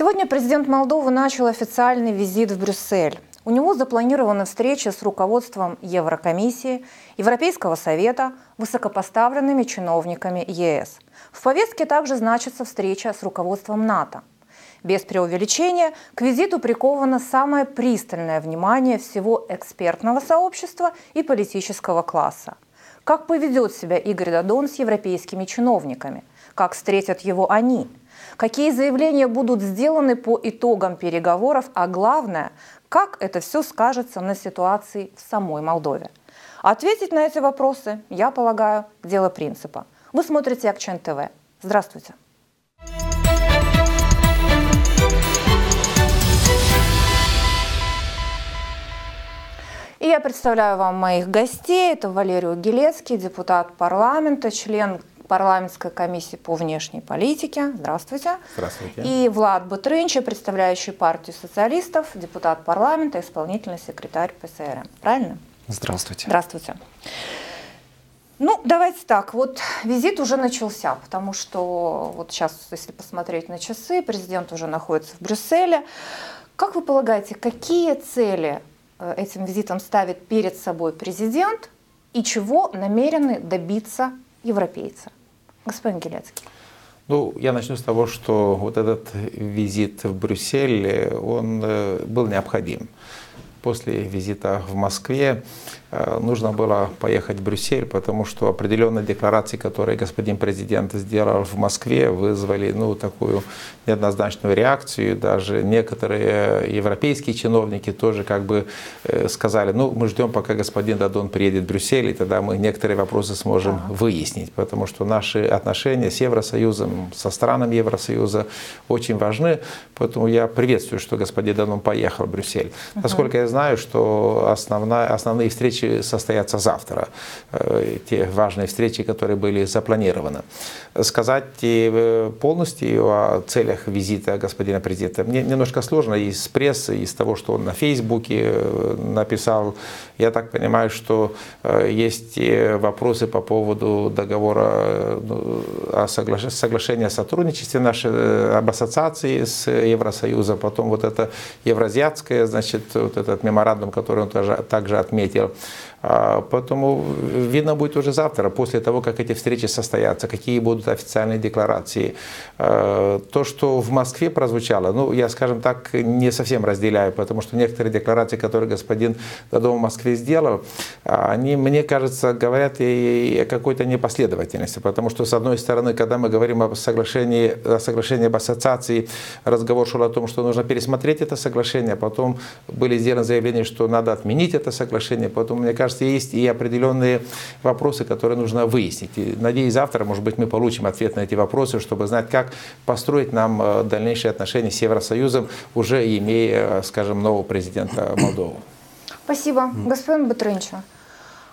Сегодня президент Молдовы начал официальный визит в Брюссель. У него запланированы встречи с руководством Еврокомиссии, Европейского совета, высокопоставленными чиновниками ЕС. В повестке также значится встреча с руководством НАТО. Без преувеличения, к визиту приковано самое пристальное внимание всего экспертного сообщества и политического класса. Как поведет себя Игорь Дадон с европейскими чиновниками? Как встретят его они? Какие заявления будут сделаны по итогам переговоров? А главное, как это все скажется на ситуации в самой Молдове? Ответить на эти вопросы, я полагаю, дело принципа. Вы смотрите Акчен ТВ. Здравствуйте. И я представляю вам моих гостей. Это Валерий Гелецкий, депутат парламента, член парламентской комиссии по внешней политике. Здравствуйте. Здравствуйте. И Влад Бутрынча, представляющий партию социалистов, депутат парламента, исполнительный секретарь ПСРМ. Правильно? Здравствуйте. Здравствуйте. Ну, давайте так, вот визит уже начался, потому что вот сейчас, если посмотреть на часы, президент уже находится в Брюсселе. Как вы полагаете, какие цели Э, этим визитом ставит перед собой президент и чего намерены добиться европейцы? Господин Гелецкий. Ну, я начну с того, что вот этот визит в Брюссель, он э, был необходим. После визита в Москве Э, нужно было поехать в Брюссель, потому что определенные декларации, которые господин президент сделал в Москве, вызвали ну, такую неоднозначную реакцию. Даже некоторые европейские чиновники тоже как бы э, сказали, ну мы ждем, пока господин Дадон приедет в Брюссель, и тогда мы некоторые вопросы сможем ага. выяснить, потому что наши отношения с Евросоюзом, со странами Евросоюза очень важны. Поэтому я приветствую, что господин Дадон поехал в Брюссель. Ага. Насколько я знаю, что основная, основные встречи состоятся завтра, э, те важные встречи, которые были запланированы. Сказать э, полностью о целях визита господина президента мне немножко сложно из прессы, из того, что он на Фейсбуке э, написал. Я так понимаю, что есть вопросы по поводу договора ну, о соглашении о сотрудничестве нашей, об ассоциации с Евросоюзом, потом вот это евразиатское, значит, вот этот меморандум, который он тоже, также отметил. А, поэтому видно будет уже завтра, после того, как эти встречи состоятся, какие будут официальные декларации. А, то, что в Москве прозвучало, ну, я, скажем так, не совсем разделяю, потому что некоторые декларации, которые господин Дадон в Москве сделал, а, они, мне кажется, говорят и о какой-то непоследовательности, потому что, с одной стороны, когда мы говорим о соглашении, о соглашении об ассоциации, разговор шел о том, что нужно пересмотреть это соглашение, потом были сделаны заявления, что надо отменить это соглашение, потом, мне кажется, кажется, есть и определенные вопросы, которые нужно выяснить. И, надеюсь, завтра, может быть, мы получим ответ на эти вопросы, чтобы знать, как построить нам э, дальнейшие отношения с Евросоюзом, уже имея, э, скажем, нового президента Молдовы. Спасибо. Господин Батрынча.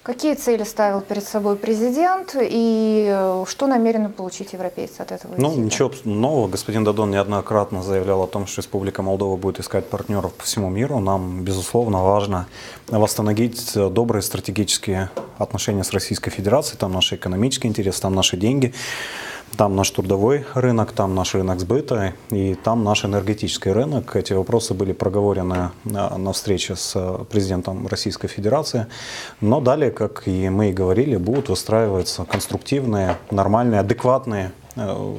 Какие цели ставил перед собой президент и э, что намерены получить европейцы от этого Ну, ничего нового. Господин Дадон неоднократно заявлял о том, что Республика Молдова будет искать партнеров по всему миру. Нам, безусловно, важно восстановить добрые стратегические отношения с Российской Федерацией. Там наши экономические интересы, там наши деньги. Там наш трудовой рынок, там наш рынок сбыта и там наш энергетический рынок. Эти вопросы были проговорены на встрече с президентом Российской Федерации. Но далее, как и мы и говорили, будут выстраиваться конструктивные, нормальные, адекватные э,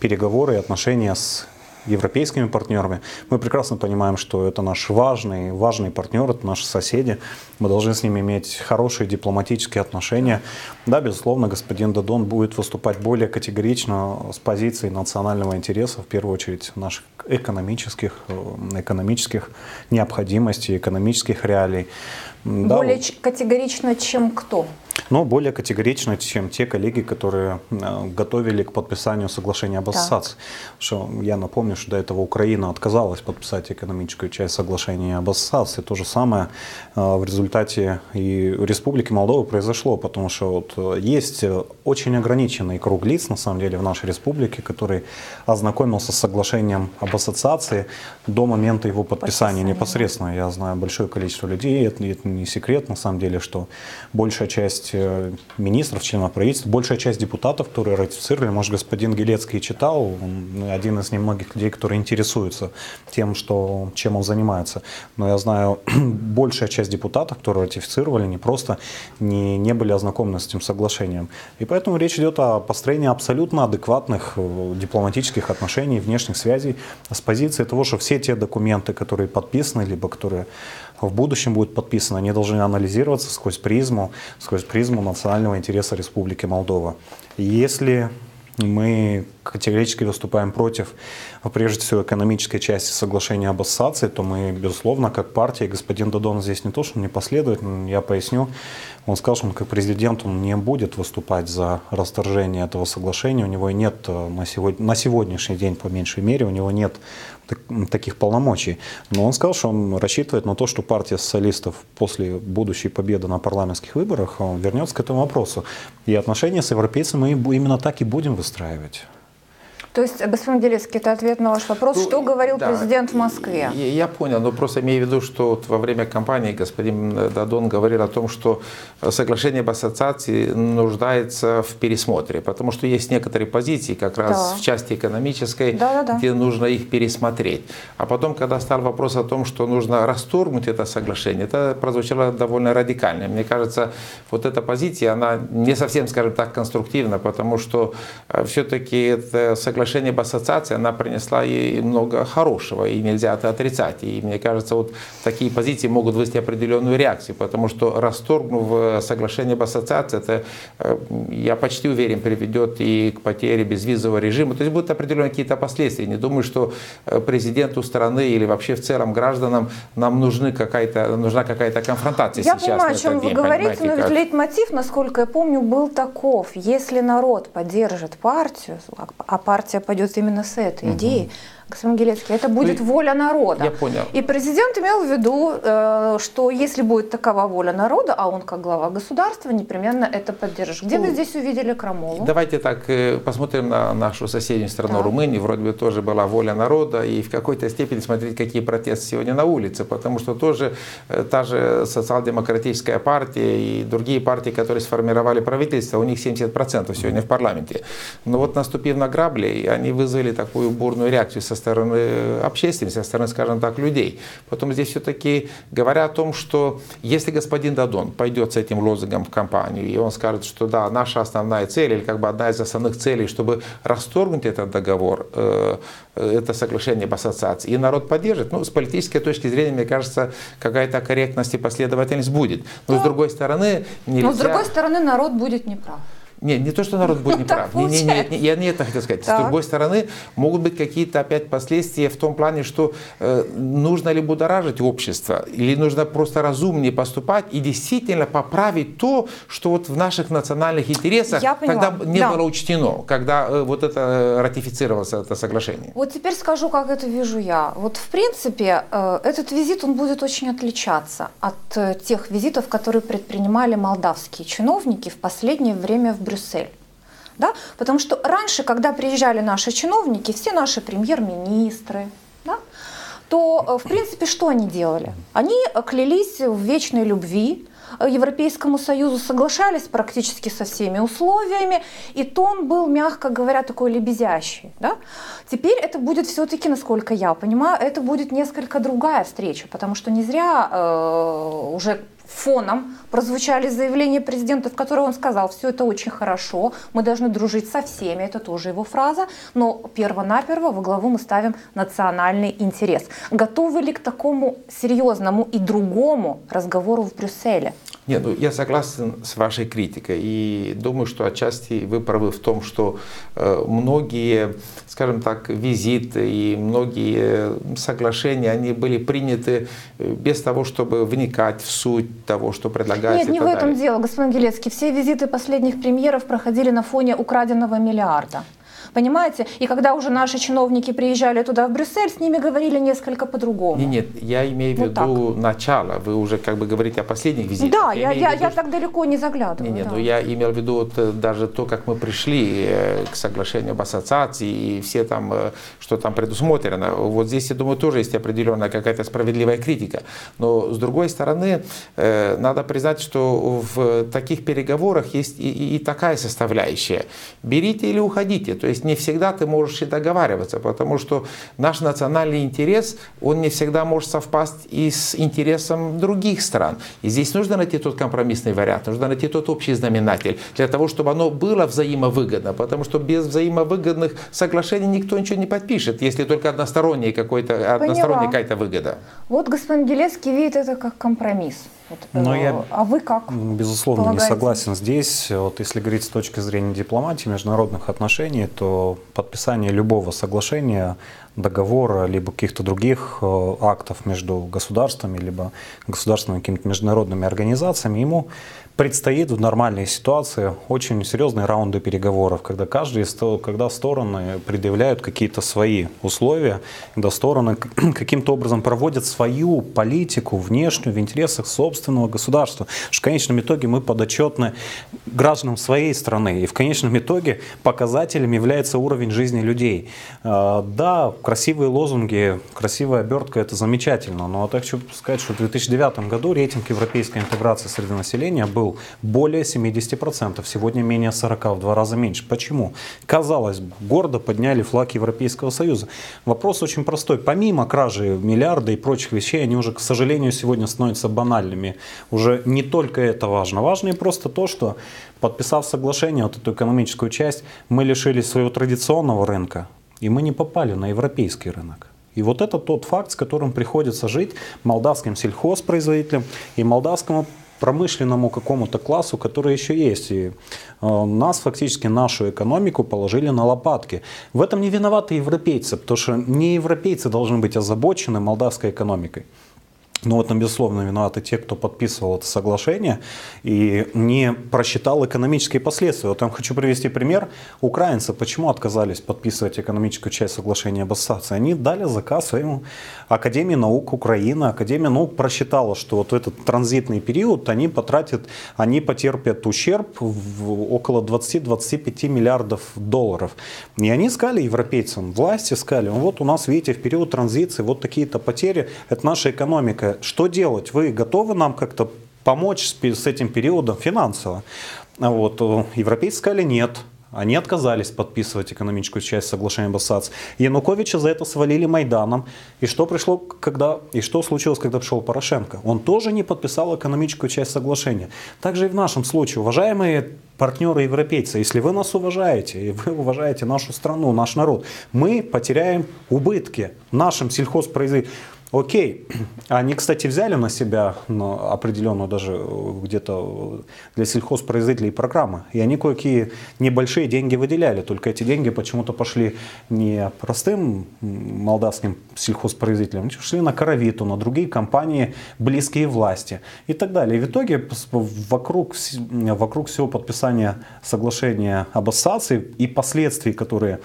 переговоры и отношения с европейскими партнерами. Мы прекрасно понимаем, что это наш важный, важный партнер, это наши соседи. Мы должны с ними иметь хорошие дипломатические отношения. Да, безусловно, господин Дадон будет выступать более категорично с позиции национального интереса, в первую очередь наших экономических, э, экономических необходимостей, экономических реалий. Более да. категорично, чем кто? Но более категорично, чем те коллеги, которые э, готовили к подписанию соглашения об ассоциации. Что я напомню, что до этого Украина отказалась подписать экономическую часть соглашения об ассоциации. То же самое э, в результате и в Республике Молдова произошло, потому что вот э, есть очень ограниченный круг лиц, на самом деле, в нашей республике, который ознакомился с соглашением об ассоциации до момента его подписания Подписания. непосредственно. Я знаю большое количество людей, это, это не секрет на самом деле, что большая часть э, министров, членов правительства, большая часть депутатов, которые ратифицировали, может, господин Гелецкий читал, он один из немногих людей, которые интересуются тем, что, чем он занимается. Но я знаю, большая часть депутатов, которые ратифицировали, не просто не, не были ознакомлены с этим соглашением. И поэтому речь идет о построении абсолютно адекватных э, дипломатических отношений, внешних связей с позиции того, что все те документы, которые подписаны, либо которые в будущем будут подписаны, они должны анализироваться сквозь призму, сквозь призму национального интереса Республики Молдова. Если мы категорически выступаем против, а, прежде всего, экономической части соглашения об ассоциации, то мы, безусловно, как партия, и господин Додон здесь не то, что не последует, я поясню, он сказал, что он как президент он не будет выступать за расторжение этого соглашения, у него нет э, на, сегодня, на сегодняшний день, по меньшей мере, у него нет таких полномочий. Но он сказал, что он рассчитывает на то, что партия социалистов после будущей победы на парламентских выборах он вернется к этому вопросу. И отношения с европейцами мы именно так и будем выстраивать. То есть, господин Делецкий, это ответ на ваш вопрос. Ну, что говорил да, президент в Москве? Я, я понял, но просто имею в виду, что вот во время кампании господин Дадон говорил о том, что соглашение об ассоциации нуждается в пересмотре, потому что есть некоторые позиции, как раз Да. в части экономической, Да-да-да. где нужно их пересмотреть. А потом, когда стал вопрос о том, что нужно расторгнуть это соглашение, это прозвучало довольно радикально. Мне кажется, вот эта позиция, она не совсем, скажем так, конструктивна, потому что все-таки это соглашение об ассоциации, она принесла ей много хорошего, и нельзя это отрицать. И мне кажется, вот такие позиции могут вызвать определенную реакцию, потому что расторгнув э, соглашение об ассоциации, это, э, я почти уверен, приведет и к потере безвизового режима. То есть будут определенные какие-то последствия. Не думаю, что э, президенту страны или вообще в целом гражданам нам нужны какая-то, нужна какая-то конфронтация Я сейчас понимаю, на о чем вы говорите, но ведь как? лейтмотив, насколько я помню, был таков. Если народ поддержит партию, а- а партия пойдет именно с этой идеей, господин Гелецкий, это будет Ну, воля народа. я понял. И президент имел в виду, э, что если будет такова воля народа, а он как глава государства непременно это поддержит. Где вы Ну, здесь увидели Крамолу? Давайте так э, посмотрим на нашу соседнюю страну Так. Румынию. Вроде бы тоже была воля народа. И в какой-то степени смотреть, какие протесты сегодня на улице. Потому что тоже э, та же социал-демократическая партия и другие партии, которые сформировали правительство, у них 70% сегодня в парламенте. Но вот наступив на грабли, они вызвали такую бурную реакцию со стороны общественности, со стороны, скажем так, людей. Потом здесь все-таки говоря о том, что если господин Дадон пойдет с этим лозунгом в кампанию, и он скажет, что да, наша основная цель, или как бы одна из основных целей, чтобы расторгнуть этот договор, э, э, это соглашение об ассоциации, и народ поддержит, ну, с политической точки зрения, мне кажется, какая-то корректность и последовательность будет. Но с другой стороны, нельзя... Но с другой стороны, народ будет неправ. Не, не то, что народ будет Ну, неправ. Не, не, не, не, я не это хотел сказать. Так. С другой стороны, могут быть какие-то опять последствия в том плане, что э, нужно ли будоражить общество, или нужно просто разумнее поступать и действительно поправить то, что вот в наших национальных интересах Я поняла. тогда не Да. было учтено, когда э, вот это э, ратифицировалось это соглашение. Вот теперь скажу, как это вижу я. Вот в принципе э, этот визит он будет очень отличаться от э, тех визитов, которые предпринимали молдавские чиновники в последнее время в Брюссель. Да? Потому что раньше, когда приезжали наши чиновники, все наши премьер-министры, да, то, э, в принципе, что они делали? Они э, клялись в вечной любви э, Европейскому Союзу, соглашались практически со всеми условиями, и тон был, мягко говоря, такой лебезящий. Да? Теперь это будет все-таки, насколько я понимаю, это будет несколько другая встреча, потому что не зря э, уже фоном прозвучали заявления президента, в которых он сказал, все это очень хорошо, мы должны дружить со всеми, это тоже его фраза, но перво-наперво во главу мы ставим национальный интерес. Готовы ли к такому серьезному и другому разговору в Брюсселе? Нет, ну, я согласен с вашей критикой и думаю, что отчасти вы правы в том, что э, многие, скажем так, визиты и многие соглашения, они были приняты э, без того, чтобы вникать в суть того, что предлагается. Нет, не в этом далее. дело, господин Гелецкий. Все визиты последних премьеров проходили на фоне украденного миллиарда. Понимаете? И когда уже наши чиновники приезжали туда, в Брюссель, с ними говорили несколько по-другому. Нет, нет, я имею в Вот виду начало. Вы уже как бы говорите о последних визитах. Да, я, я, в виду, я так далеко не заглядываю. Не, не, да. ну я имел в виду вот э, даже то, как мы пришли э, к соглашению об ассоциации и все там, э, что там предусмотрено. Вот здесь, я думаю, тоже есть определенная какая-то справедливая критика. Но с другой стороны, надо признать, что в таких переговорах есть и, и- и такая составляющая. Берите или уходите. То есть не всегда ты можешь и договариваться, потому что наш национальный интерес, он не всегда может совпасть и с интересом других стран. И здесь нужно найти тот компромиссный вариант, нужно найти тот общий знаменатель для того, чтобы оно было взаимовыгодно, потому что без взаимовыгодных соглашений никто ничего не подпишет, если только односторонняя какой-то односторонняя какая-то выгода. Вот господин Делецкий видит это как компромисс. Вот, Но э, я- А вы как? Безусловно, не полагаете? согласен здесь. Вот если говорить с точки зрения дипломатии, международных отношений, то подписание любого соглашения, договора, либо каких-то других э, актов между государствами, либо государственными какими-то международными организациями, ему предстоит в нормальной ситуации очень серьезные раунды переговоров, когда каждый, когда стороны предъявляют какие-то свои условия, когда стороны каким-то образом проводят свою политику внешнюю в интересах собственного государства. Что в конечном итоге мы подотчетны гражданам своей страны, и в конечном итоге показателем является уровень жизни людей. А, Да, красивые лозунги, красивая обертка – это замечательно, но вот я хочу сказать, что в 2009 году рейтинг европейской интеграции среди населения был более 70%, сегодня менее 40%, в два раза меньше. Почему? Казалось бы, гордо подняли флаг Европейского Союза. Вопрос очень простой. Помимо кражи миллиарда и прочих вещей, они уже, к сожалению, сегодня становятся банальными. Уже не только это важно. Важно и просто то, что подписав соглашение, вот эту экономическую часть, мы лишились своего традиционного рынка, и мы не попали на европейский рынок. И вот это тот факт, с которым приходится жить молдавским сельхозпроизводителям и молдавскому промышленному какому-то классу, который еще есть. И э, нас фактически, нашу экономику положили на лопатки. В этом не виноваты европейцы, потому что не европейцы должны быть озабочены молдавской экономикой. Но в этом, безусловно, виноваты те, кто подписывал это соглашение и не просчитал экономические последствия. Вот я вам хочу привести пример. Украинцы почему отказались подписывать экономическую часть соглашения об ассоциации? Они дали заказ своему Академии наук Украины. Академия наук просчитала, что вот в этот транзитный период они потратят, они потерпят ущерб в около 20-25 миллиардов долларов. И они сказали европейцам, власти сказали, «Ну вот у нас, видите, в период транзиции вот такие-то потери, это наша экономика. Что делать? Вы готовы нам как-то помочь с, этим периодом финансово? А Вот, э, европейцы сказали нет. Они отказались подписывать экономическую часть соглашения ассоциации. Януковича за это свалили Майданом. И что пришло, когда, и что случилось, когда пришел Порошенко? Он тоже не подписал экономическую часть соглашения. Также и в нашем случае, уважаемые партнеры европейцы, если вы нас уважаете, и вы уважаете нашу страну, наш народ, мы потеряем убытки нашим сельхозпроизводителям. Окей, они, кстати, взяли на себя ну, определенную даже э, где-то для сельхозпроизводителей программы, и они кое-какие небольшие деньги выделяли, только эти деньги почему-то пошли не простым молдавским сельхозпроизводителям, они шли на Каравиту, на другие компании, близкие власти и так далее. И в итоге вокруг, вокруг всего подписания соглашения об ассоциации и последствий, которые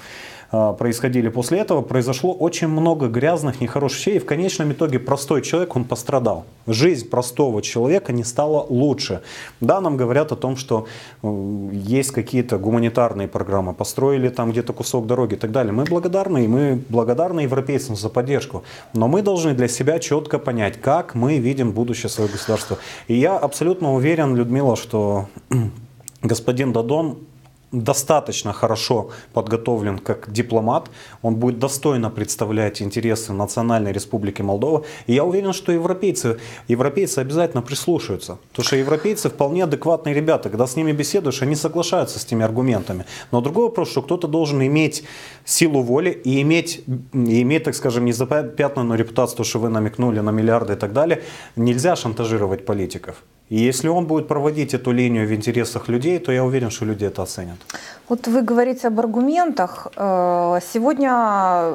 происходили после этого, произошло очень много грязных, нехороших вещей, и в конечном итоге простой человек, он пострадал. Жизнь простого человека не стала лучше. Да, нам говорят о том, что э, есть какие-то гуманитарные программы, построили там где-то кусок дороги и так далее. Мы благодарны, и мы благодарны европейцам за поддержку, но мы должны для себя четко понять, как мы видим будущее своего государства. И я абсолютно уверен, Людмила, что господин Дадон достаточно хорошо подготовлен как дипломат, он будет достойно представлять интересы Национальной Республики Молдова. И я уверен, что европейцы, европейцы обязательно прислушаются. Потому что европейцы вполне адекватные ребята. Когда с ними беседуешь, они соглашаются с теми аргументами. Но другой вопрос, что кто-то должен иметь силу воли и иметь, и иметь так скажем, не запятнанную репутацию, то, что вы намекнули на миллиарды и так далее. Нельзя шантажировать политиков. И если он будет проводить эту линию в интересах людей, то я уверен, что люди это оценят. Вот вы говорите об аргументах. Э, сегодня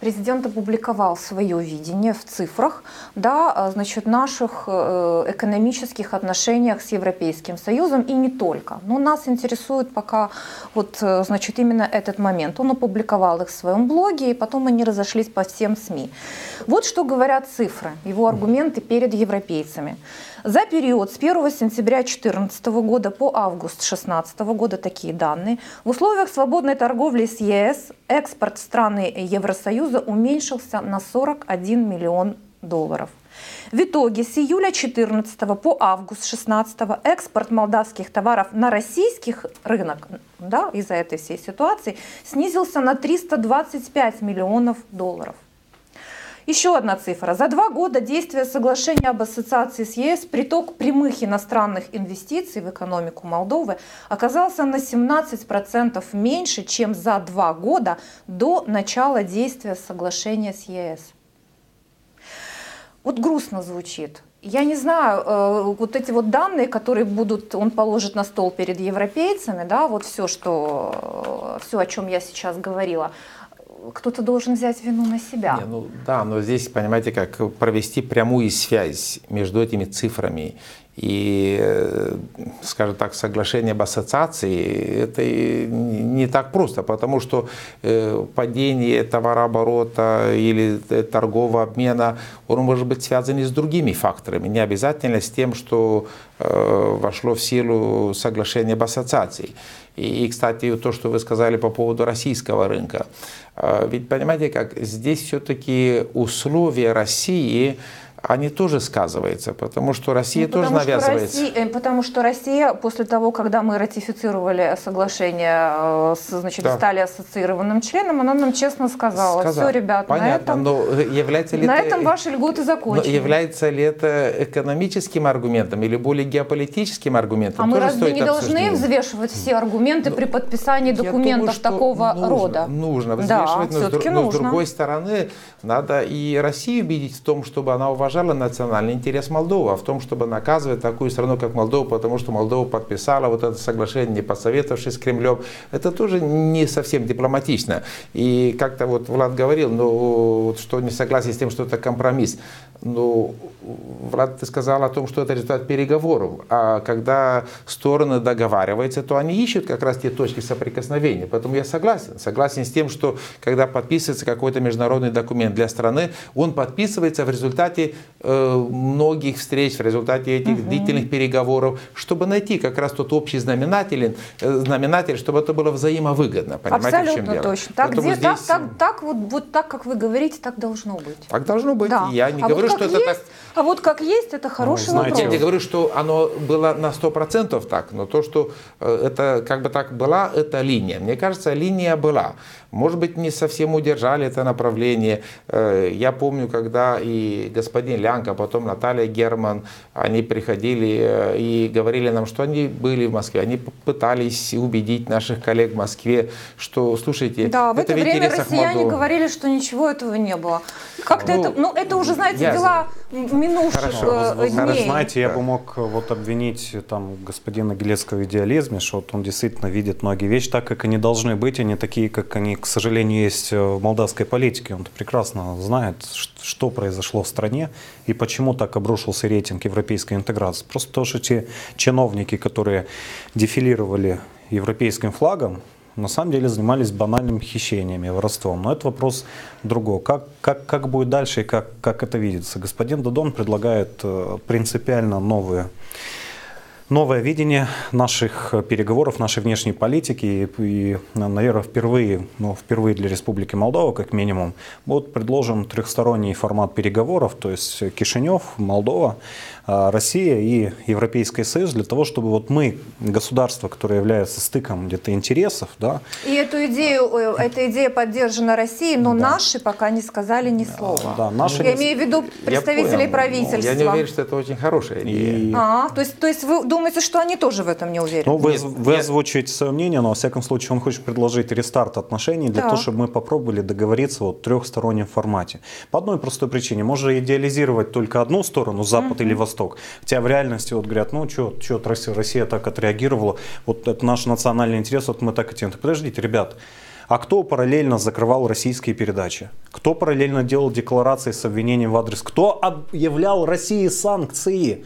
президент опубликовал свое видение в цифрах, да, а, значит, наших э, экономических отношениях с Европейским Союзом и не только. Но нас интересует пока вот, э, значит, именно этот момент. Он опубликовал их в своем блоге, и потом они разошлись по всем СМИ. Вот что говорят цифры, его аргументы перед европейцами. За период с 1 сентября 2014 года по август 2016 года такие данные. В условиях свободной торговли с ЕС экспорт страны Евросоюза уменьшился на 41 миллион долларов. В итоге с июля 2014 по август 2016 экспорт молдавских товаров на российских рынок да, из-за этой всей ситуации снизился на 325 миллионов долларов. Еще одна цифра. За два года действия соглашения об ассоциации с ЕС приток прямых иностранных инвестиций в экономику Молдовы оказался на 17% меньше, чем за два года до начала действия соглашения с ЕС. Вот грустно звучит. Я не знаю, э, вот эти вот данные, которые будут, он положит на стол перед европейцами, да, вот все, что, все, о чем я сейчас говорила, кто-то должен взять вину на себя. Не, ну, да, но здесь, понимаете, как провести прямую связь между этими цифрами и, э, скажем так, соглашение об ассоциации, это не так просто, потому что э, падение товарооборота или э, торгового обмена, он может быть связан и с другими факторами, не обязательно с тем, что вошло в силу соглашение об ассоциации. И, кстати, то, что вы сказали по поводу российского рынка. Ведь понимаете, как здесь все-таки условия России, они тоже сказываются, потому что Россия ну, тоже навязывается. Россия, э, потому что Россия после того, когда мы ратифицировали соглашение, э, значит, да. стали ассоциированным членом, она нам честно сказала, Сказал. все, ребят, Понятно, на этом, но является ли на это, этом ваши льготы закончены. является ли это экономическим аргументом или более геополитическим аргументом? А мы разве не должны взвешивать все аргументы ну, при подписании документов думаю, такого нужно, рода? Нужно взвешивать, да, но, с, но нужно. с другой стороны, надо и Россию убедить в том, чтобы она уважала уважала национальный интерес Молдовы, а в том, чтобы наказывать такую страну, как Молдова, потому что Молдова подписала вот это соглашение, не посоветовавшись с Кремлем, это тоже не совсем дипломатично. И как-то вот Влад говорил, ну, что не согласен с тем, что это компромисс. Ну, Влад, ты сказал о том, что это результат переговоров. А когда стороны договариваются, то они ищут как раз те точки соприкосновения. Поэтому я согласен. Согласен с тем, что когда подписывается какой-то международный документ для страны, он подписывается в результате многих встреч, в результате этих угу. длительных переговоров, чтобы найти как раз тот общий знаменатель, э, знаменатель чтобы это было взаимовыгодно. Понимаете, Абсолютно в чем дело? точно. Так, где, здесь... так, так, так, вот, вот так, как вы говорите, так должно быть. Так должно быть. Да. Я не а говорю, вот что это есть, так... А вот как есть, это хороший ну, знаете, Я не говорю, что оно было на 100% так, но то, что э, это как бы так была, это линия. Мне кажется, линия была. Может быть, не совсем удержали это направление. Э, я помню, когда и господин Лянка, потом Наталья Герман, они приходили э, и говорили нам, что они были в Москве. Они пытались убедить наших коллег в Москве, что, слушайте, да, в это, это время россияне Молдовы. говорили, что ничего этого не было. Как-то ну, это, ну, это уже, знаете, я... дела минувших Хорошо. Э, дней. Знаете, я бы мог вот обвинить там господина Гелецкого в идеализме, что вот он действительно видит многие вещи так, как они должны быть, а не такие, как они к сожалению, есть в молдавской политике. Он прекрасно знает, что произошло в стране и почему так обрушился рейтинг европейской интеграции. Просто то, что те чиновники, которые дефилировали европейским флагом, на самом деле занимались банальным хищениями, воровством. Но это вопрос другой. Как, как, как будет дальше и как, как это видится? Господин Дудон предлагает э, принципиально новые новое видение наших переговоров, нашей внешней политики. И, и наверное, впервые, ну, впервые для Республики Молдова, как минимум, будет предложен трехсторонний формат переговоров, то есть Кишинев, Молдова, Россия и Европейский Союз для того, чтобы вот мы, государство, которое является стыком где-то интересов, да. И эту идею, эта идея поддержана Россией, но да. наши пока не сказали ни слова. Да, наши я имею в виду представителей я правительства. Я не уверен, что это очень хорошая идея. И... А, то есть, то есть вы думаете, что они тоже в этом не уверены? Ну, вы, Нет, вы я... озвучиваете свое мнение, но во всяком случае он хочет предложить рестарт отношений для так. того, чтобы мы попробовали договориться вот в трехстороннем формате. По одной простой причине. Можно идеализировать только одну сторону, Запад угу. или Восток, Восток. Хотя в реальности вот говорят, ну что, что Россия, так отреагировала, вот это наш национальный интерес, вот мы так и. Подождите, ребят, а кто параллельно закрывал российские передачи? Кто параллельно делал декларации с обвинением в адрес? Кто объявлял России санкции?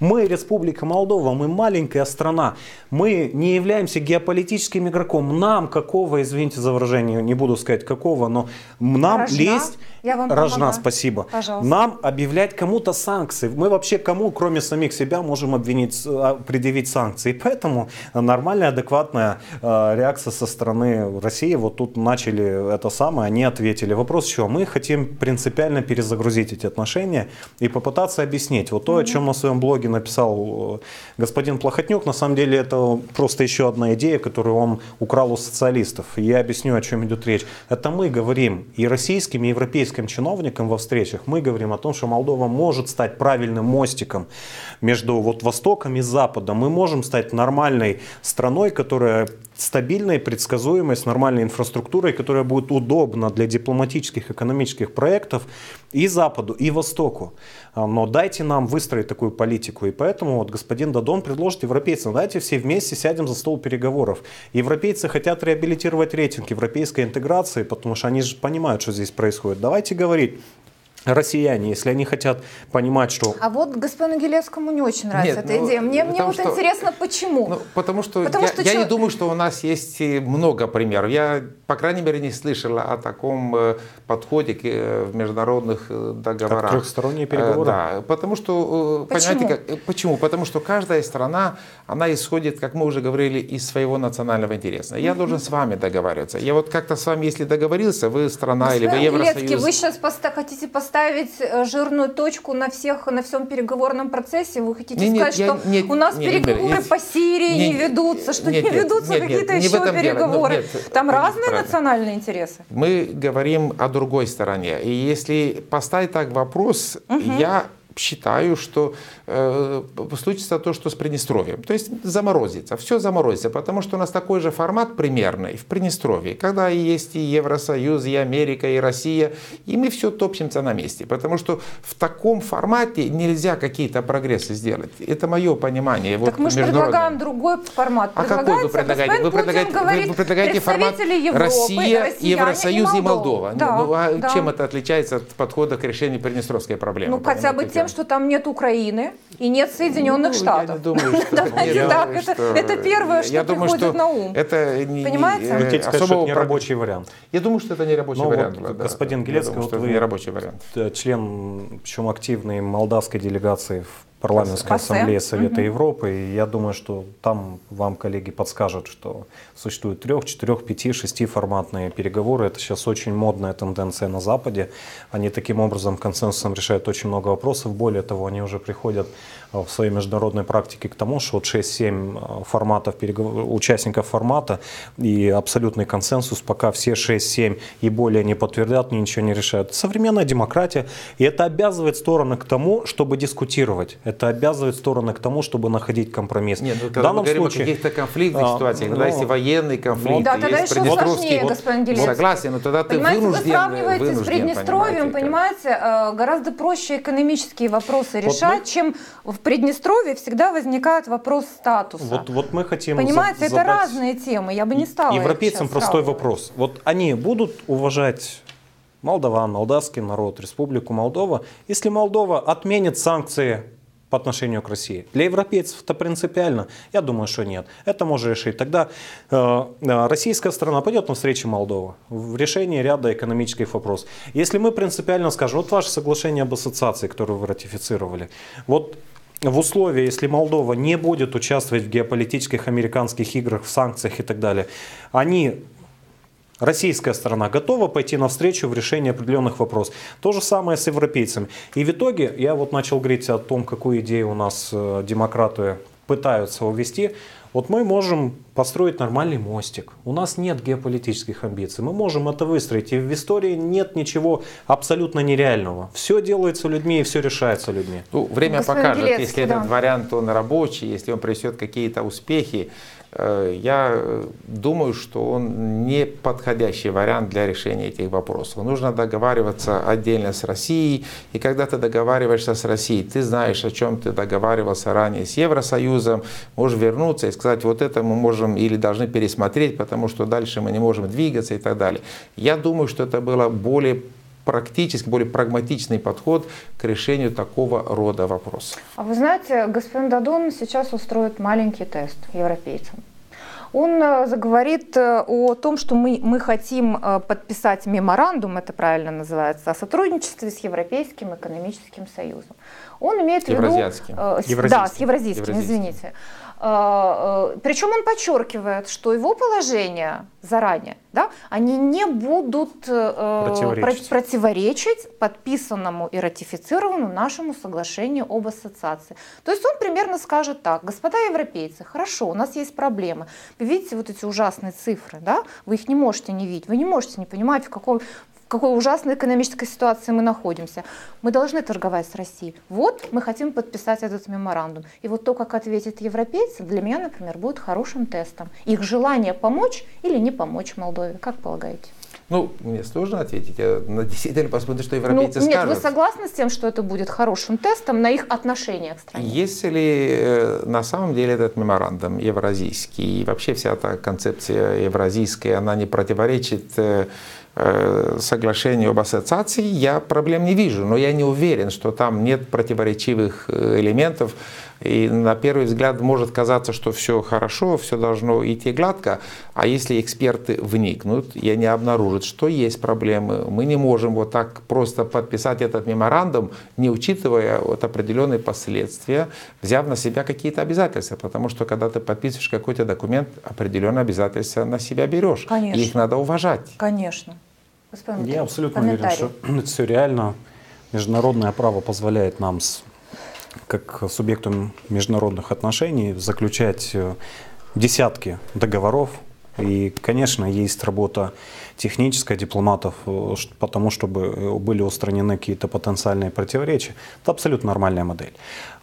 Мы Республика Молдова, мы маленькая страна, мы не являемся геополитическим игроком. Нам какого, извините за выражение, не буду сказать какого, но нам Рожна. лезть... Я вам Рожна, помогу. спасибо. Пожалуйста. Нам объявлять кому-то санкции. Мы вообще кому, кроме самих себя, можем обвинить, а, предъявить санкции. Поэтому нормальная, адекватная э, реакция со стороны России. Вот тут начали это самое, они ответили. Вопрос еще, мы хотим принципиально перезагрузить эти отношения и попытаться объяснить. Вот то, о чем на своем блоге написал э, господин Плохотнюк, на самом деле это просто еще одна идея, которую он украл у социалистов. Я объясню, о чем идет речь. Это мы говорим и российским, и европейским чиновникам во встречах, мы говорим о том, что Молдова может стать правильным мостиком между вот Востоком и Западом. Мы можем стать нормальной страной, которая стабильной, предсказуемой, с нормальной инфраструктурой, которая будет удобна для дипломатических, экономических проектов и Западу, и Востоку. А, Но дайте нам выстроить такую политику. И поэтому вот господин Дадон предложит европейцам, давайте все вместе сядем за стол переговоров. Европейцы хотят реабилитировать рейтинг европейской интеграции, потому что они же понимают, что здесь происходит. Давайте говорить, россияне, если они хотят понимать, что А вот господину Гилевскому не очень нравится Нет, эта ну, идея. Мне, мне потому вот что- интересно, почему. Ну, потому что, Потому я, что я не думаю, что у нас есть э, много примеров. Я, по крайней мере, не слышал о таком э, подходе к, э, в международных э, договорах. трехсторонние переговоры? Э, Да, потому что, э, Почему? понимаете, как, э, почему? Потому что каждая страна, она исходит, как мы уже говорили, из своего национального интереса. Я должен с вами договариваться. Я вот как-то с вами, если договорился, вы страна или вы Господин Евросоюз. Гилевский, вы сейчас хотите поставить э, жирную точку на всех, на всем переговорном процессе? Вы хотите Не, нет, сказать, я- что нет, у нас нет, переговоры нет, по Сирии не, не- ведутся, что нет, не нет, ведутся нет, нет, какие-то не еще дело. Ну, переговоры? нет, Там разные правильно. национальные интересы. Мы говорим о другой стороне. И если поставить так вопрос, я считаю, что э, случится то, что с Приднестровьем. То есть заморозится, все заморозится, потому что у нас такой же формат примерный в Приднестровье, когда и есть и Евросоюз, и Америка, и Россия, и мы все топчемся на месте, потому что в таком формате нельзя какие-то прогрессы сделать. Это мое понимание. Так вот мы же предлагаем другой формат. А какой вы предлагаете? Вы предлагаете, говорит, вы предлагаете формат Европы, Россия, Евросоюз и Молдова. Да, ну, а да. чем это отличается от подхода к решению Приднестровской проблемы? Ну, хотя бы Понимаете, тем, что там нет Украины и нет Соединенных Ну, Штатов. Я не думаю, что... Давайте я так, думаю, это- что- это первое, что я думаю, приходит что на ум. Это не, Понимаете? не, Вы э, хотите сказать, что особого это не про- рабочий вариант. Я думаю, что это не рабочий Ну, вариант. вот, Влад, да. господин думаю, вот вы- не рабочий вариант. Э, член, причем активной молдавской делегации в парламентской ПАСЕ. ассамблее Совета Европы. И я думаю, что там вам коллеги подскажут, что существует трех, четырех, пяти, шести форматные переговоры. Это сейчас очень модная тенденция на Западе. Они таким образом консенсусом решают очень много вопросов. Более того, они уже приходят в своей международной практике к тому, что вот 6-7 э, форматов переговор- участников формата и абсолютный консенсус, пока все 6-7 и более не подтвердят, ничего не решают. Современная демократия, и это обязывает стороны к тому, чтобы дискутировать. Это обязывает стороны к тому, чтобы находить компромисс. Нет, ну, в когда мы данном говорим случае... о каких-то конфликтных а, ситуациях, когда ну, есть военный конфликт, Да, тогда есть еще сложнее, Вот господин Гилецкий. Согласен, но тогда ты Понимаете, вы вынужден, сравниваете с вынужден, Приднестровьем, понимаете, понимаете, э, гораздо проще экономические вопросы решать, мы- чем в Приднестровье всегда возникает вопрос статуса. Вот, вот мы хотим Понимаете, за- это задать разные темы, я бы не стала Европейцам простой сравнивать. вопрос. Вот они будут уважать молдаван, молдавский народ, Республику Молдова, если Молдова отменит санкции по отношению к России. Для европейцев это принципиально? Я думаю, что нет. Это можно решить. Тогда э, э, российская сторона пойдет на встречу Молдовы в решении ряда экономических вопросов. Если мы принципиально скажем, вот ваше соглашение об ассоциации, которое вы ратифицировали, вот в условии, если Молдова не будет участвовать в геополитических американских играх, в санкциях и так далее, они Российская сторона готова пойти навстречу в решении определенных вопросов. То же самое с европейцами. И в итоге я вот начал говорить о том, какую идею у нас э, демократы пытаются увести. Вот мы можем построить нормальный мостик. У нас нет геополитических амбиций. Мы можем это выстроить. И в истории нет ничего абсолютно нереального. Все делается людьми и все решается людьми. Ну, время Господин покажет, Белецкий, если да. этот вариант он рабочий, если он принесет какие-то успехи. Э, я думаю, что он не подходящий вариант для решения этих вопросов. Нужно договариваться отдельно с Россией, и когда ты договариваешься с Россией, ты знаешь, о чем ты договаривался ранее с Евросоюзом, можешь вернуться и сказать, вот это мы можем или должны пересмотреть, потому что дальше мы не можем двигаться и так далее. Я думаю, что это было более практически, более прагматичный подход к решению такого рода вопросов. А вы знаете, господин Дадон сейчас устроит маленький тест европейцам. Он э, заговорит э, о том, что мы, мы хотим э, подписать меморандум, это правильно называется, о сотрудничестве с Европейским экономическим союзом. Он имеет в виду... Евразиатским. Э, с- Да, с евразийским, Евразийским. извините. Э, э, Причем он подчеркивает, что его положения заранее, да, они не будут э, Противоречить. про- противоречить подписанному и ратифицированному нашему соглашению об ассоциации. То есть он примерно скажет так, господа европейцы, хорошо, у нас есть проблемы. Вы видите вот эти ужасные цифры, да? Вы их не можете не видеть, вы не можете не понимать, в каком в какой ужасной экономической ситуации мы находимся. Мы должны торговать с Россией. Вот мы хотим подписать этот меморандум. И вот то, как ответят европейцы, для меня, например, будет хорошим тестом. Их желание помочь или не помочь Молдове. Как полагаете? Ну, мне сложно ответить. На действительно посмотрим, что Ну, европейцы нет, скажут. вы согласны с тем, что это будет хорошим тестом на их отношение к стране? Если э, на самом деле этот меморандум евразийский и вообще вся эта концепция евразийская, она не противоречит э, э, соглашению об ассоциации, я проблем не вижу. Но я не уверен, что там нет противоречивых элементов. И на первый взгляд может казаться, что все хорошо, все должно идти гладко. А если эксперты вникнут и они обнаружат, что есть проблемы, мы не можем вот так просто подписать этот меморандум, не учитывая вот определенные последствия, взяв на себя какие-то обязательства. Потому что когда ты подписываешь какой-то документ, определенные обязательства на себя берешь. Конечно. И их надо уважать. Конечно. Господин Я абсолютно уверен, что это все реально. Международное право позволяет нам, с- как субъекту международных отношений, заключать э, десятки договоров. И, конечно, есть работа техническая дипломатов, э, потому чтобы э, были устранены какие-то потенциальные противоречия. Это абсолютно нормальная модель.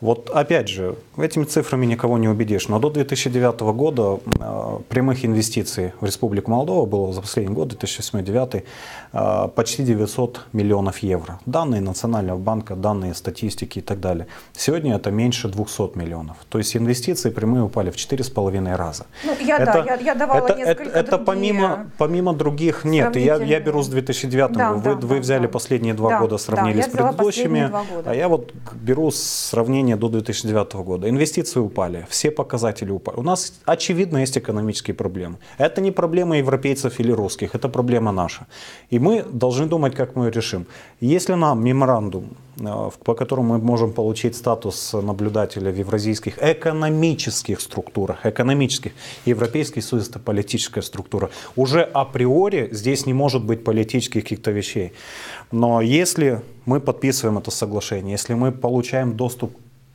Вот опять же, этими цифрами никого не убедишь, но до 2009 года э, прямых инвестиций в Республику Молдова было за последний год, 2008-2009, э, почти 900 миллионов евро. Данные Национального банка, данные статистики и так далее. Сегодня это меньше 200 миллионов. То есть инвестиции прямые упали в 4,5 раза. Ну, я, да, я, я давала это, несколько это, это помимо, помимо других, нет, я, я беру с 2009 Да, вы, да, вы да, взяли да. последние два Да, года, да, сравнили я с предыдущими, последние а я вот беру сравнение до 2009 года. Инвестиции упали, все показатели упали. У нас очевидно есть экономические проблемы. Это не проблема европейцев или русских, это проблема наша. И мы должны думать, как мы ее решим. Если нам меморандум, э, по которому мы можем получить статус наблюдателя в евразийских экономических структурах, экономических, Европейский Союз это политическая структура, уже априори здесь не может быть политических каких-то вещей. Но если мы подписываем это соглашение, если мы получаем доступ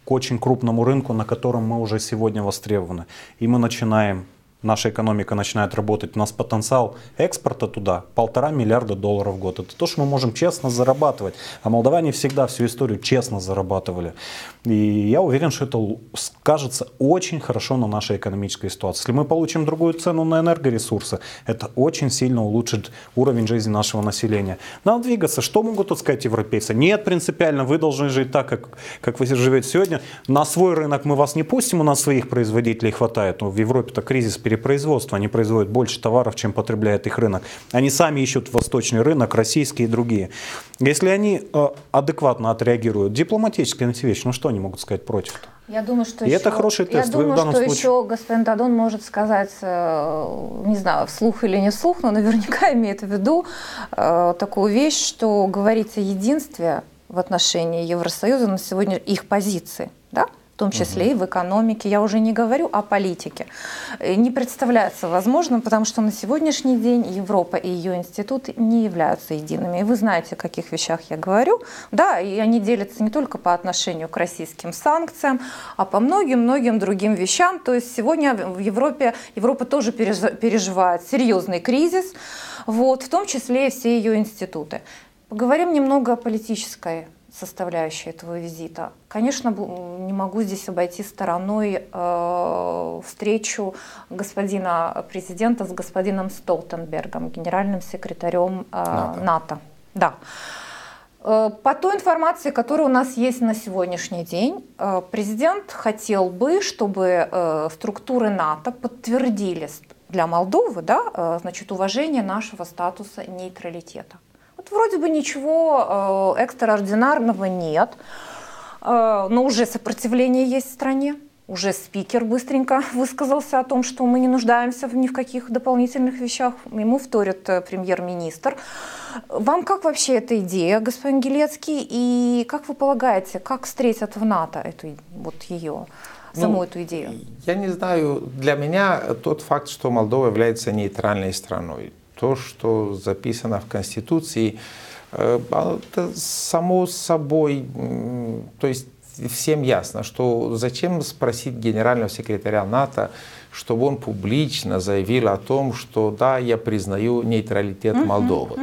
к очень крупному рынку, на котором мы уже сегодня востребованы, и мы начинаем наша экономика начинает работать, у нас потенциал экспорта туда полтора миллиарда долларов в год. Это то, что мы можем честно зарабатывать. А молдаване всегда всю историю честно зарабатывали. И я уверен, что это скажется очень хорошо на нашей экономической ситуации. Если мы получим другую цену на энергоресурсы, это очень сильно улучшит уровень жизни нашего населения. Надо двигаться. Что могут тут сказать европейцы? Нет, принципиально, вы должны жить так, как, как вы живете сегодня. На свой рынок мы вас не пустим, у нас своих производителей хватает. Но в Европе-то кризис перепроизводства, они производят больше товаров, чем потребляет их рынок. Они сами ищут восточный рынок, российский и другие. Если они э, адекватно отреагируют дипломатически на эти вещи, ну что они могут сказать против? -то? Я думаю, что И еще, это хороший тест. Я думаю, что случае- еще господин Дадон может сказать, э, не знаю, вслух или не вслух, но наверняка имеет в виду э, такую вещь, что говорить о единстве в отношении Евросоюза на сегодня их позиции, да? В том числе и в экономике, я уже не говорю о политике, э, не представляется возможным, потому что на сегодняшний день Европа и ее институты не являются едиными. И вы знаете, о каких вещах я говорю. Да, и они делятся не только по отношению к российским санкциям, а по многим-многим другим вещам. То есть сегодня в Европе, Европа тоже переж- переживает серьезный кризис, вот, в том числе и все ее институты. Поговорим немного о политической составляющая этого визита. Конечно, не могу здесь обойти стороной э, встречу господина президента с господином Столтенбергом, генеральным секретарем э, НАТО. НАТО. Да. Э, по той информации, которая у нас есть на сегодняшний день, э, президент хотел бы, чтобы э, структуры НАТО подтвердили для Молдовы да, значит, уважение нашего статуса нейтралитета. Вроде бы ничего экстраординарного нет, но уже сопротивление есть в стране. Уже спикер быстренько высказался о том, что мы не нуждаемся ни в каких дополнительных вещах. Ему вторит премьер-министр. Вам как вообще эта идея, господин Гелецкий, и как вы полагаете, как встретят в НАТО эту, вот ее, саму ну, эту идею? Я не знаю, для меня тот факт, что Молдова является нейтральной страной, то, что записано в Конституции, э, это само собой, то есть всем ясно, что зачем спросить генерального секретаря НАТО, чтобы он публично заявил о том, что да, я признаю нейтралитет Молдовы.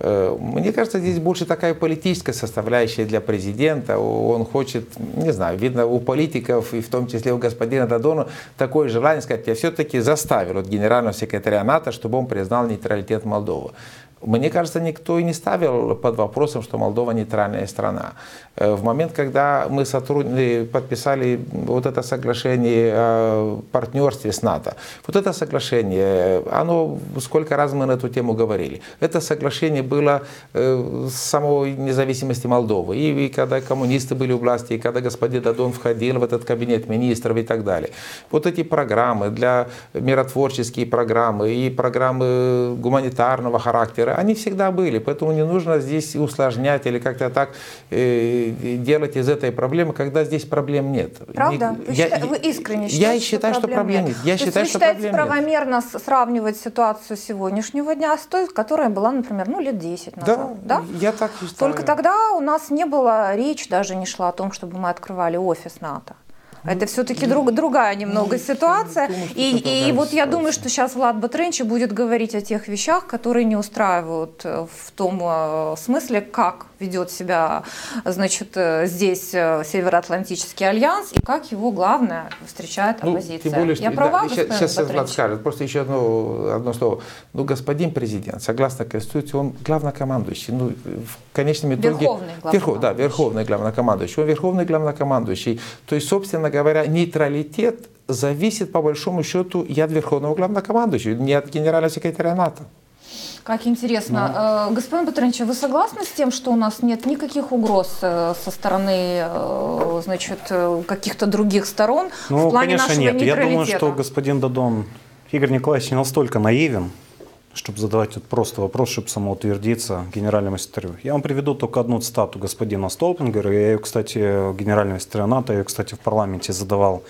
Uh-huh, Мне кажется, здесь больше такая политическая составляющая для президента. Он хочет, не знаю, видно у политиков, и в том числе у господина Дадона, такое желание сказать, я все-таки заставил от генерального секретаря НАТО, чтобы он признал нейтралитет Молдовы. Мне кажется, никто и не ставил под вопросом, что Молдова нейтральная страна. Э, в момент, когда мы сотрудничали, подписали вот это соглашение о партнерстве с НАТО, вот это соглашение, оно, сколько раз мы на эту тему говорили, это соглашение было э, с самой независимости Молдовы. И когда коммунисты были у власти, и когда господин Дадон входил в этот кабинет министров и так далее. Вот эти программы для миротворческие программы и программы гуманитарного характера, они всегда были. Поэтому не нужно здесь усложнять или как-то так э, делать из этой проблемы, когда здесь проблем нет. Правда? Вы, я, вы искренне считаете, Я считаю, что проблем нет. Я То считаю, есть вы что считаете правомерно нет. сравнивать ситуацию сегодняшнего дня с той, которая была, например, ну, лет 10 назад? Да, да? я так считаю. Только тогда у нас не было, речь даже не шла о том, чтобы мы открывали офис НАТО. Это все-таки друг, другая немного ситуация. Думаю, и, и вот я думаю, что сейчас Влад Батренчи будет говорить о тех вещах, которые не устраивают э, в том э, смысле, как ведет себя, значит, э, здесь Североатлантический альянс и как его, главное, встречает оппозиция. Ну, тем более, что, я права, да, сейчас, сейчас Влад скажет. Просто еще одно, одно слово. Ну, господин президент, согласно Конституции, он главнокомандующий. Ну, в конечном итоге... Верховный главнокомандующий. Верхов, да, верховный главнокомандующий. Он верховный главнокомандующий. То есть, собственно говоря, нейтралитет зависит по большому счету и от Верховного Главнокомандующего, не от генерального секретаря НАТО. Как интересно. Ну. Господин Патренчев, вы согласны с тем, что у нас нет никаких угроз э, со стороны э, значит, каких-то других сторон ну, в плане конечно, нашего нет. нейтралитета? Я думаю, что господин Дадон, Игорь Николаевич не настолько наивен, чтобы задавать вот просто вопрос, чтобы самоутвердиться генеральному секретарю. Я вам приведу только одну цитату господина Столпингера. Я ее, кстати, генерального секретаря НАТО, я ее, кстати, в парламенте задавал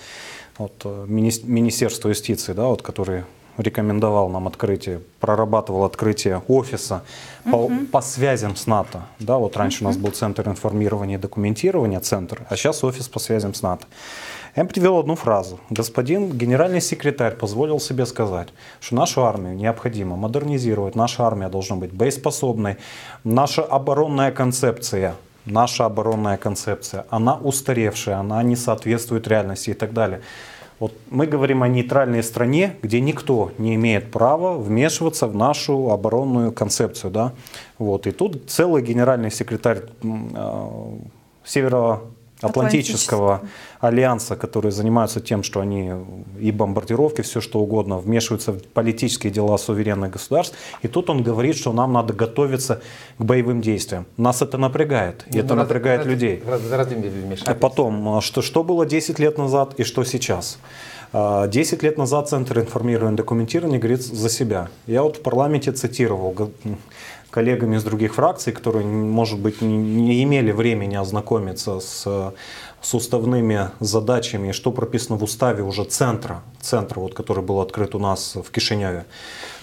вот, э, Министерству юстиции, да, вот, который рекомендовал нам открытие, прорабатывал открытие офиса uh-huh. по, по связям с НАТО. Да, вот раньше uh-huh. у нас был центр информирования и документирования, центр, а сейчас офис по связям с НАТО. Я привел одну фразу. Господин генеральный секретарь позволил себе сказать, что нашу армию необходимо модернизировать, наша армия должна быть боеспособной, наша оборонная концепция, наша оборонная концепция, она устаревшая, она не соответствует реальности и так далее. Вот мы говорим о нейтральной стране, где никто не имеет права вмешиваться в нашу оборонную концепцию. Да? Вот. И тут целый генеральный секретарь э, Северо Атлантического альянса, которые занимаются тем, что они и бомбардировки, все что угодно, вмешиваются в политические дела суверенных государств. И тут он говорит, что нам надо готовиться к боевым действиям. Нас это напрягает, и ну, это напрягает раз, людей. Раз, раз, а потом, а что, что было 10 лет назад и что сейчас? 10 а, лет назад Центр информирования и документирования говорит за себя. Я вот в парламенте цитировал коллегами из других фракций, которые, может быть, не имели времени ознакомиться с, с уставными задачами, что прописано в уставе уже центра, центра, вот, который был открыт у нас в Кишиневе.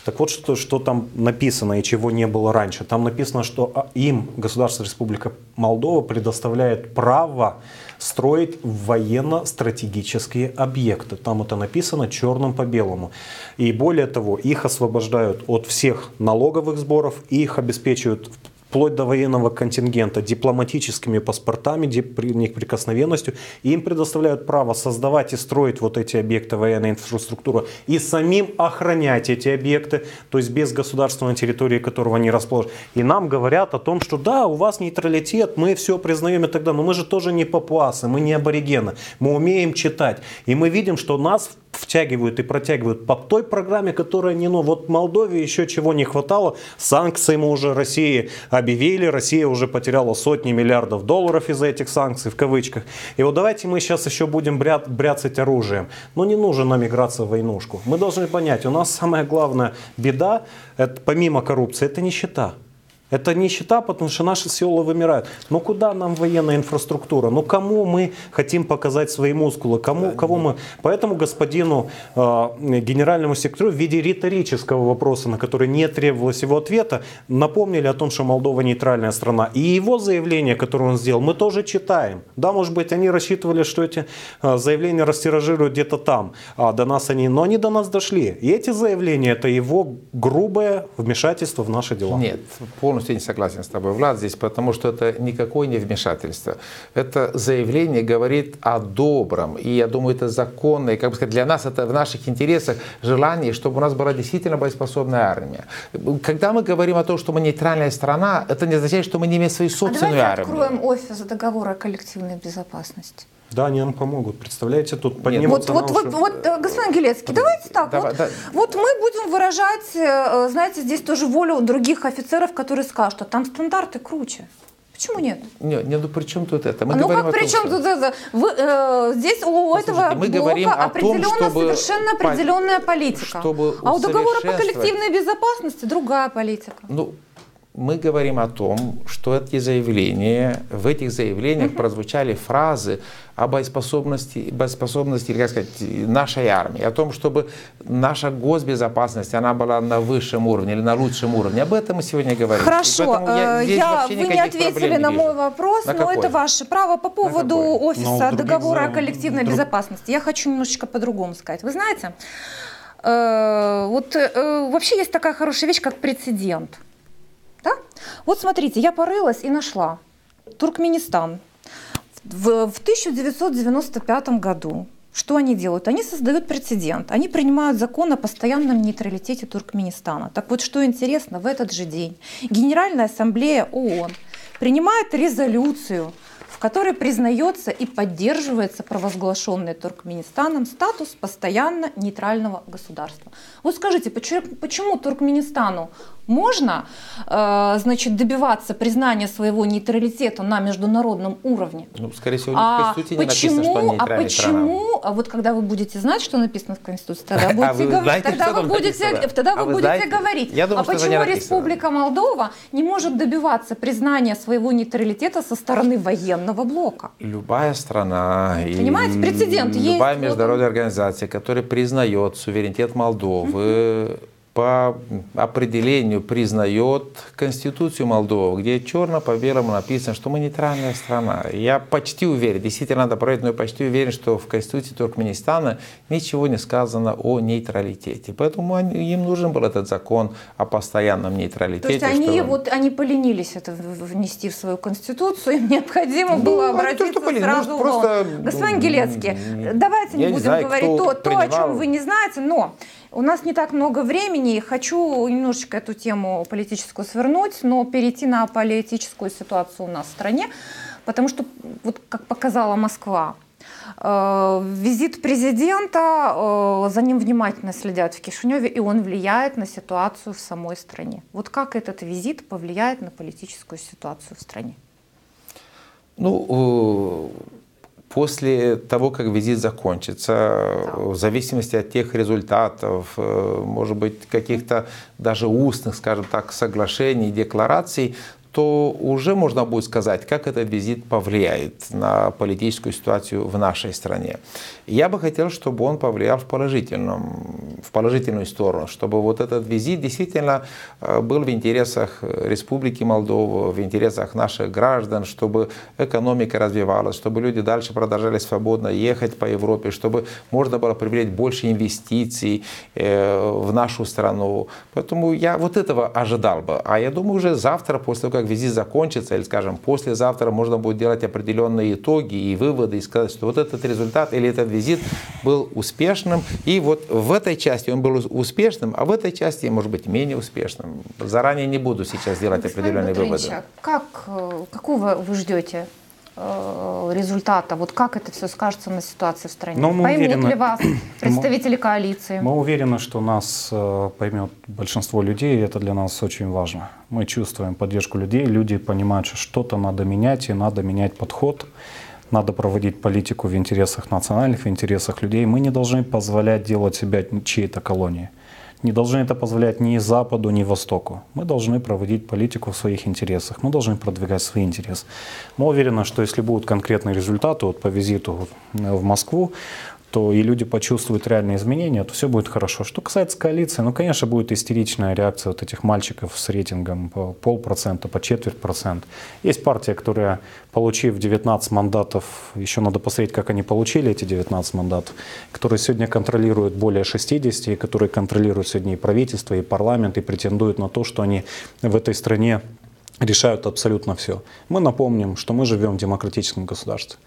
Так вот, что, что там написано и чего не было раньше. Там написано, что а, им Государство Республика Молдова предоставляет право строить военно-стратегические объекты. Там это написано черным по белому. И более того, их освобождают от всех налоговых сборов и их обеспечивают вплоть до военного контингента, дипломатическими паспортами, неприкосновенностью. И им предоставляют право создавать и строить вот эти объекты военной инфраструктуры и самим охранять эти объекты, то есть без государства на территории которого они расположены. И нам говорят о том, что да, у вас нейтралитет, мы все признаем и так но мы же тоже не папуасы, мы не аборигены, мы умеем читать. И мы видим, что нас втягивают и протягивают по той программе, которая не ну. Вот Молдове еще чего не хватало. Санкции мы уже России объявили. Россия уже потеряла сотни миллиардов долларов из-за этих санкций, в кавычках. И вот давайте мы сейчас еще будем бря бряцать оружием. Но не нужно нам играться в войнушку. Мы должны понять, у нас самая главная беда, это, помимо коррупции, это нищета. Это нищета, потому что наши села вымирают. Но куда нам военная инфраструктура? Ну кому мы хотим показать свои мускулы? Кому, кого мы? Поэтому господину э, генеральному секретарю в виде риторического вопроса, на который не требовалось его ответа, напомнили о том, что Молдова нейтральная страна. И его заявление, которое он сделал, мы тоже читаем. Да, может быть, они рассчитывали, что эти э, заявления растиражируют где-то там, а до нас они, но они до нас дошли. И эти заявления это его грубое вмешательство в наши дела. Нет, полностью полностью не согласен с тобой, Влад, здесь, потому что это никакое не вмешательство. Это заявление говорит о добром, и я думаю, это законно, и, как бы сказать, для нас это в наших интересах желание, чтобы у нас была действительно боеспособная армия. Когда мы говорим о том, что мы нейтральная страна, это не означает, что мы не имеем свою собственную а давайте армию. откроем офис договора о коллективной безопасности. Да, они нам помогут. Представляете, тут поднимутся вот, вот, вот, вот, э, господин Гелецкий, давайте так. Давай, вот, да. вот мы будем выражать, э, знаете, здесь тоже волю других офицеров, которые скажут, что там стандарты круче. Почему нет? Нет, нет, ну при чем тут это? Мы ну как при чем тут это? Вы, э, здесь у этого мы говорим о том, чтобы совершенно определенная политика. Чтобы а у договора по коллективной безопасности другая политика. Ну, мы говорим о том, что эти заявления, в этих заявлениях прозвучали фразы о боеспособности, боеспособности или, как сказать, нашей армии, о том, чтобы наша госбезопасность, она была на высшем уровне или на лучшем уровне. Об этом мы сегодня говорим. Хорошо, я, я, вы не ответили на мой вопрос, на но какой? это ваше право по поводу офиса договора о коллективной друг... безопасности. Я хочу немножечко по-другому сказать. Вы знаете, э, вот э, вообще есть такая хорошая вещь, как прецедент. Да? Вот смотрите, я порылась и нашла. Туркменистан. В, в 1995 году что они делают? Они создают прецедент. Они принимают закон о постоянном нейтралитете Туркменистана. Так вот, что интересно, в этот же день Генеральная ассамблея ООН принимает резолюцию в которой признается и поддерживается провозглашенный Туркменистаном статус постоянно нейтрального государства. Вот скажите, почему Туркменистану можно э, значит, добиваться признания своего нейтралитета на международном уровне? Ну, скорее всего, а в Конституции почему, не написано, что А почему, страна. а вот когда вы будете знать, что написано в Конституции, тогда будете, говорить, тогда вы будете, тогда вы будете говорить. А почему Республика Молдова не может добиваться признания своего нейтралитета со стороны военного блока. Любая страна, Понимаете, прецедент любая есть. международная вот организация, которая признает суверенитет Молдовы, по определению признает Конституцию Молдовы, где черно по белому написано, что мы нейтральная страна. Я почти уверен, действительно надо проверить, но я почти уверен, что в Конституции Туркменистана ничего не сказано о нейтралитете. Поэтому они, им нужен был этот закон о постоянном нейтралитете. То есть они, вот, они поленились это внести в свою Конституцию, им необходимо ну, было обратиться то, поленились, сразу ну, просто, Господин Гелецкий, давайте не будем знаю, говорить то, то, о чем вы не знаете, но у нас не так много времени, хочу немножечко эту тему политическую свернуть, но перейти на политическую ситуацию у нас в стране, потому что, вот как показала Москва, э, Визит президента, э, за ним внимательно следят в Кишиневе, и он влияет на ситуацию в самой стране. Вот как этот визит повлияет на политическую ситуацию в стране? Ну, После того, как визит закончится, в зависимости от тех результатов, э, может быть, каких-то даже устных, скажем так, соглашений, деклараций, то уже можно будет сказать, как этот визит повлияет на политическую ситуацию в нашей стране. Я бы хотел, чтобы он повлиял в, положительном, в положительную сторону, чтобы вот этот визит действительно э, был в интересах Республики Молдова, в интересах наших граждан, чтобы экономика развивалась, чтобы люди дальше продолжали свободно ехать по Европе, чтобы можно было привлечь больше инвестиций э, в нашу страну. Поэтому я вот этого ожидал бы. А я думаю, уже завтра, после того, как визит закончится, или, скажем, послезавтра можно будет делать определенные итоги и выводы, и сказать, что вот этот результат или этот визит был успешным, и вот в этой части он был успешным, а в этой части, может быть, менее успешным. Заранее не буду сейчас делать определенные выводы. Как, э, какого вы ждете результата? Вот как это все скажется на ситуации в стране? Но мы Поймут уверены, ли вас представители коалиции? Мы уверены, что нас э, поймет большинство людей, и это для нас очень важно. Мы чувствуем поддержку людей, люди понимают, что что-то надо менять, и надо менять подход, надо проводить политику в интересах национальных, в интересах людей. Мы не должны позволять делать себя чьей-то колонией не должны это позволять ни Западу, ни Востоку. Мы должны проводить политику в своих интересах, мы должны продвигать свои интересы. Мы уверены, что если будут конкретные результаты вот по визиту в Москву, то и люди почувствуют реальные изменения, то все будет хорошо. Что касается коалиции, ну, конечно, будет истеричная реакция вот этих мальчиков с рейтингом по полпроцента, по четверть процента. Есть партия, которая, получив 19 мандатов, еще надо посмотреть, как они получили эти 19 мандатов, которые сегодня контролируют более 60, и которые контролируют сегодня и правительство, и парламент, и претендуют на то, что они в этой стране решают абсолютно все. Мы напомним, что мы живем в демократическом государстве.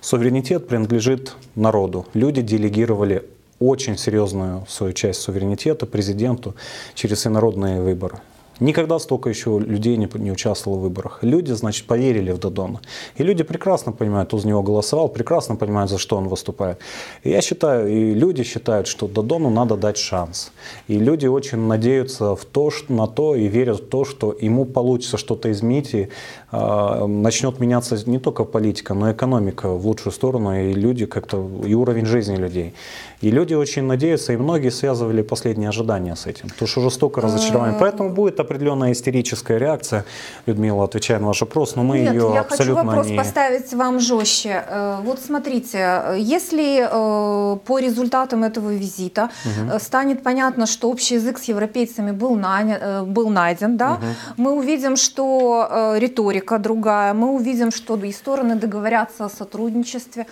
Суверенитет принадлежит народу. Люди делегировали очень серьезную свою часть суверенитета президенту через инородные выборы. Никогда столько еще людей не, не участвовало в выборах. Люди, значит, поверили в Дадона. И люди прекрасно понимают, кто за него голосовал, прекрасно понимают, за что он выступает. И я считаю, и люди считают, что Дадону надо дать шанс. И люди очень надеются в то, что, на то и верят в то, что ему получится что-то изменить, и начнет меняться не только политика, но и экономика в лучшую сторону, и люди как-то, и уровень жизни людей. И люди очень надеются, и многие связывали последние ожидания с этим. Потому что жестоко разочарование. Поэтому будет определенная истерическая реакция, Людмила, отвечая на ваш вопрос, но мы Нет, ее я абсолютно хочу вопрос не... поставить вам жестче. Э, вот смотрите, если э, по результатам этого визита угу. станет понятно, что общий язык с европейцами был, наня... был найден, да, угу. мы увидим, что риторика другая, мы увидим, что и стороны договорятся о сотрудничестве.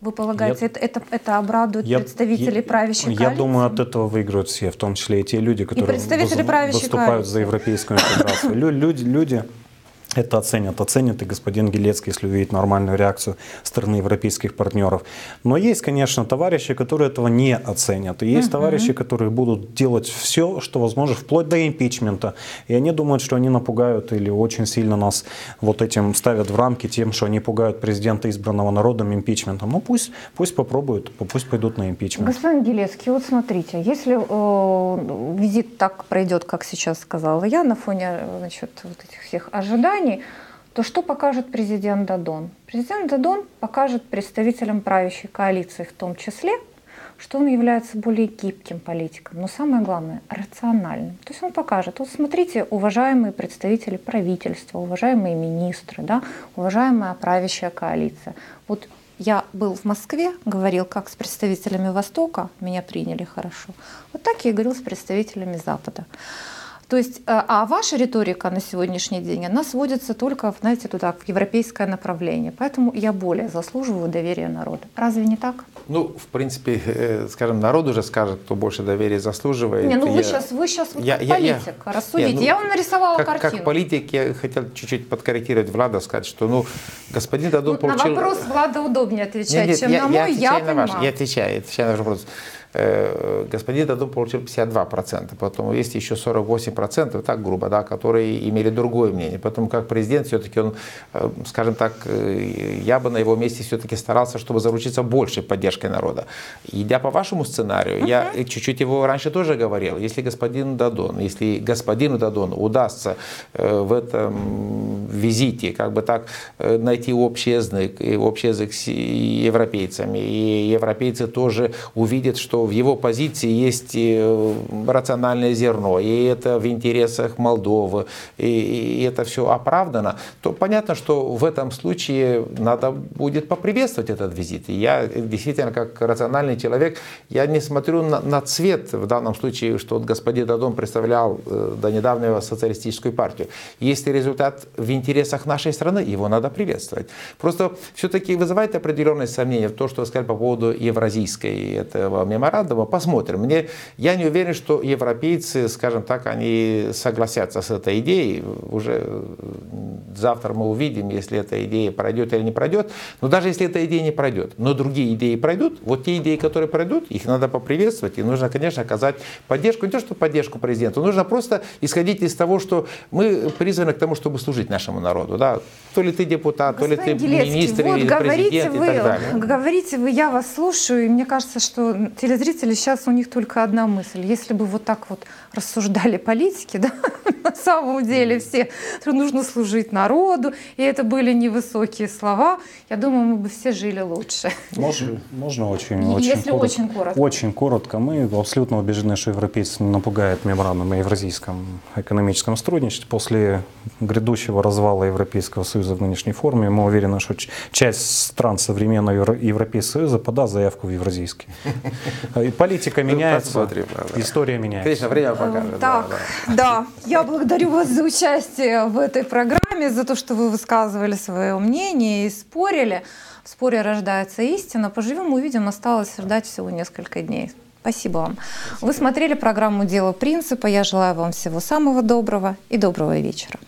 Вы полагаете, я, это, это, это обрадует я, представителей я, правящей я коалиции? Я думаю, от этого выиграют все, в том числе и те люди, которые воз, выступают коалиции. за европейскую интеграцию. Люди, люди это оценят. Оценит и господин Гелецкий, если увидит нормальную реакцию стороны европейских партнеров. Но есть, конечно, товарищи, которые этого не оценят. И есть uh-huh. товарищи, которые будут делать все, что возможно, вплоть до импичмента. И они думают, что они напугают или очень сильно нас вот этим ставят в рамки тем, что они пугают президента, избранного народом, импичментом. Ну пусть, пусть попробуют, пусть пойдут на импичмент. Господин Гелецкий, вот смотрите, если э, визит так пройдет, как сейчас сказала я, на фоне значит, вот этих всех ожиданий, компаний, то что покажет президент Дадон? Президент Дадон покажет представителям правящей коалиции в том числе, что он является более гибким политиком, но самое главное – рациональным. То есть он покажет, вот смотрите, уважаемые представители правительства, уважаемые министры, да, уважаемая правящая коалиция. Вот я был в Москве, говорил как с представителями Востока, меня приняли хорошо. Вот так я и говорил с представителями Запада. То есть, э, а ваша риторика на сегодняшний день, она сводится только, знаете, туда, в европейское направление. Поэтому я более заслуживаю доверия народа. Разве не так? Ну, в принципе, э, скажем, народ уже скажет, кто больше доверия заслуживает. Не, ну вы я, сейчас, вы сейчас вот я, политик, я, рассудите. Я, ну, я вам нарисовала как, картину. Как политик я хотел чуть-чуть подкорректировать Влада, сказать, что, ну, господин Дадон ну, получил... На вопрос Влада удобнее отвечать, нет, нет, чем я, на мой, я, я на ваш, Я отвечаю, я отвечаю на ваш вопрос. Э, господин Дадон получил 52%, потом есть еще 48%, так грубо, да, которые имели другое мнение. Поэтому как президент все-таки он, э, скажем так, э, я бы на его месте все-таки старался, чтобы заручиться большей поддержкой народа. Идя по вашему сценарию, uh-huh. я чуть-чуть его раньше тоже говорил, если господин Дадон, если господину Дадону удастся в этом визите как бы так найти общий язык, общий язык с европейцами, и европейцы тоже увидят, что в его позиции есть э, рациональное зерно, и это в интересах Молдовы, и, и это все оправдано, то понятно, что в этом случае надо будет поприветствовать этот визит. И я действительно, как рациональный человек, я не смотрю на, на цвет в данном случае, что вот господин Дадон представлял э, до недавнего социалистическую партию. Если результат в интересах нашей страны, его надо приветствовать. Просто все-таки вызывает определенные сомнения в том, что вы сказали по поводу евразийской этого меморандума, меморандума, посмотрим. Мне, я не уверен, что европейцы, скажем так, они согласятся с этой идеей. Уже завтра мы увидим, если эта идея пройдет или не пройдет. Но даже если эта идея не пройдет, но другие идеи пройдут, вот те идеи, которые пройдут, их надо поприветствовать. И нужно, конечно, оказать поддержку. Не то, что поддержку президенту, нужно просто исходить из того, что мы призваны к тому, чтобы служить нашему народу. Да? То ли ты депутат, то ли ты Гелецкий, министр вот или говорите президент вы, и так далее. Говорите вы, я вас слушаю, и мне кажется, что телезрители сейчас у них только одна мысль. Если бы вот так вот рассуждали политики, да, на самом деле все, что нужно служить народу, и это были невысокие слова, я думаю, мы бы все жили лучше. Можно, можно очень, очень если очень коротко. Очень коротко. Мы абсолютно убеждены, что европейцы напугают меморандум о евразийском экономическом сотрудничестве. После грядущего развала Европейского Союза в нынешней форме мы уверены, что часть стран современного Евро- Европейского Союза подаст заявку в евразийский. Политика меняется, посмотрим, да, да. история меняется. Конечно, время покажет. да, Так, да. да, я благодарю вас за участие в этой программе, за то, что вы высказывали свое мнение и спорили. В споре рождается истина. Поживем, увидим. Осталось ждать всего несколько дней. Спасибо вам. Вы смотрели программу «Дело принципа». Я желаю вам всего самого доброго и доброго вечера.